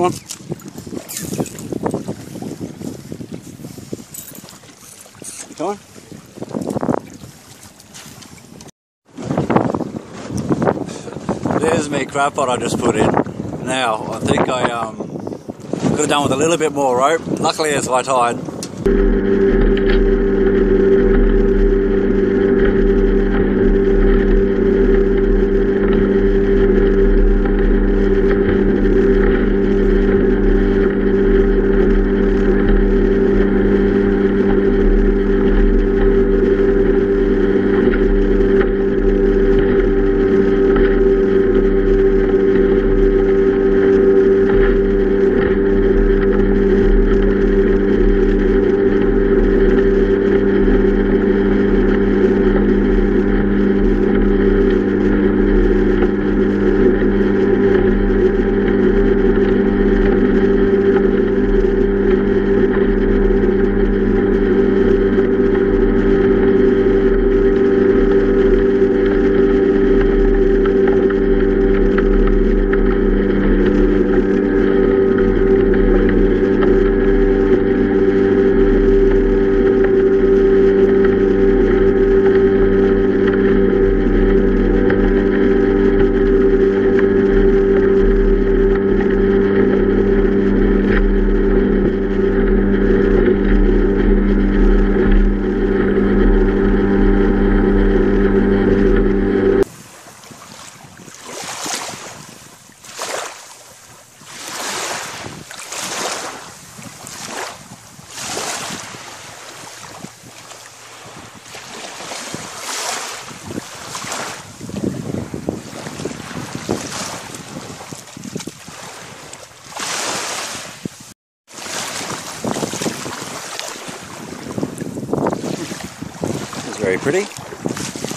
Come on. Come on. There's me crab pot I just put in. Now, I think I um, could have done with a little bit more rope. Luckily, it's high tide. very pretty.